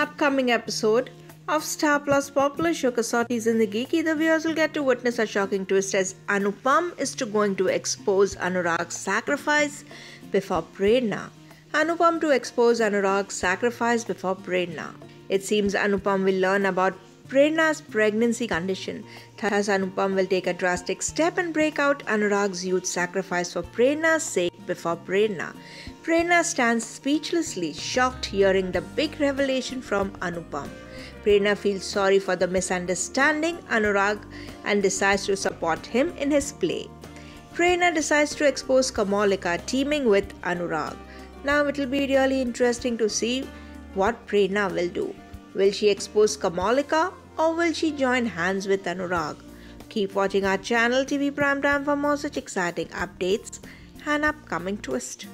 upcoming episode of Star Plus popular show Kasauti Zindagi the viewers will get to witness a shocking twist as Anupam is to going to expose Anurag's sacrifice before Prerna. Anupam to expose Anurag's sacrifice before Prerna. It seems Anupam will learn about Prerna's pregnancy condition. Thus, Anupam will take a drastic step and break out Anurag's youth sacrifice for Prerna's sake before Prerna. Prerna stands speechlessly shocked hearing the big revelation from Anupam. Prerna feels sorry for the misunderstanding Anurag and decides to support him in his play. Prerna decides to expose Komolika teaming with Anurag. Now it will be really interesting to see what Prerna will do. Will she expose Komolika or will she join hands with Anurag? Keep watching our channel TV Prime for more such exciting updates and upcoming twists.